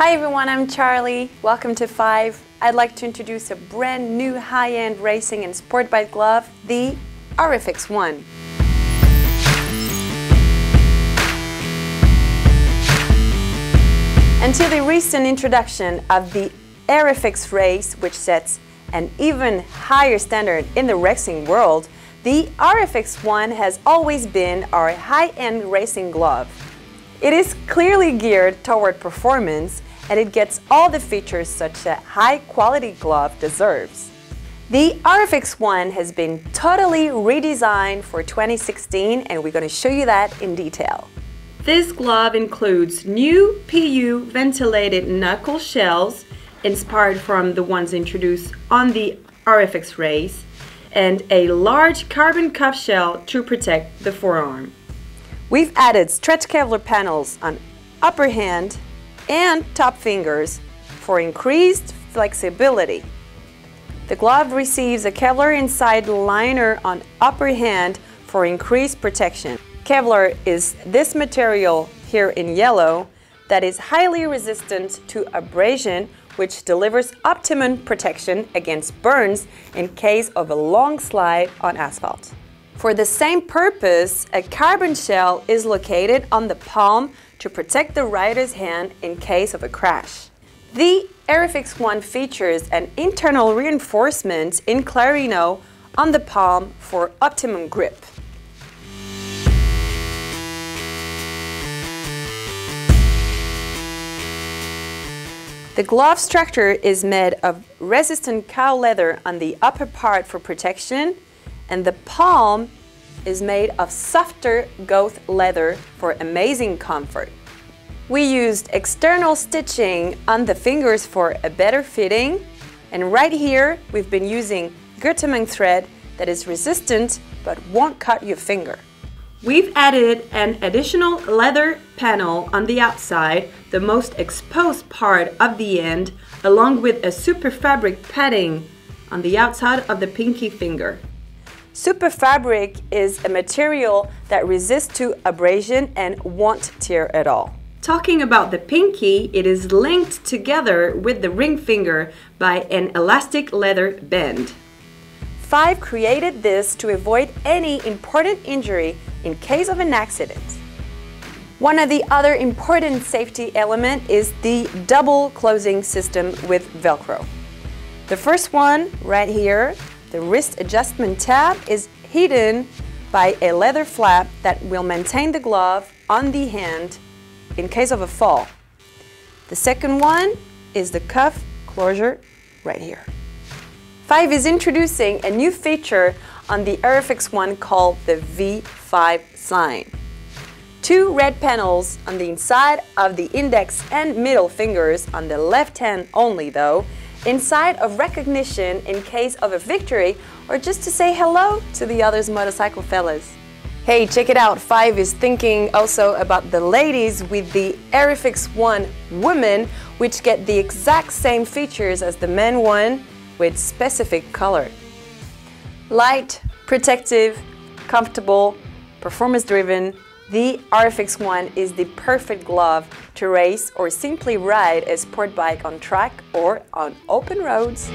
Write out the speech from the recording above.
Hi everyone, I'm Charlie. Welcome to Five. I'd like to introduce a brand new high-end racing and sport bike glove, the RFX1. Until the recent introduction of the RFX Race, which sets an even higher standard in the racing world, the RFX1 has always been our high-end racing glove. It is clearly geared toward performance and it gets all the features such a high-quality glove deserves. The RFX1 has been totally redesigned for 2016 and we're going to show you that in detail. This glove includes new PU ventilated knuckle shells inspired from the ones introduced on the RFX race and a large carbon cuff shell to protect the forearm. We've added stretch Kevlar panels on upper hand and top fingers for increased flexibility. The glove receives a Kevlar inside liner on upper hand for increased protection. Kevlar is this material here in yellow that is highly resistant to abrasion which delivers optimum protection against burns in case of a long slide on asphalt. For the same purpose, a carbon shell is located on the palm to protect the rider's hand in case of a crash. The RFX1 features an internal reinforcement in Clarino on the palm for optimum grip. The glove structure is made of resistant cow leather on the upper part for protection and the palm is made of softer goat leather for amazing comfort. We used external stitching on the fingers for a better fitting and right here we've been using Gutermann thread that is resistant but won't cut your finger. We've added an additional leather panel on the outside, the most exposed part of the end, along with a super fabric padding on the outside of the pinky finger. Super fabric is a material that resists to abrasion and won't tear at all. Talking about the pinky, it is linked together with the ring finger by an elastic leather band. Five created this to avoid any important injury in case of an accident. One of the other important safety element is the double closing system with Velcro. The first one, right here, the wrist adjustment tab is hidden by a leather flap that will maintain the glove on the hand in case of a fall. The second one is the cuff closure right here. Five is introducing a new feature on the RFX1 called the V5 sign. Two red panels on the inside of the index and middle fingers on the left hand only though, inside of recognition in case of a victory or just to say hello to the others motorcycle fellas. Hey, check it out, Five is thinking also about the ladies with the RFX1 Women, which get the exact same features as the men one with specific color. Light, protective, comfortable, performance-driven, the RFX1 is the perfect glove to race or simply ride a sport bike on track or on open roads.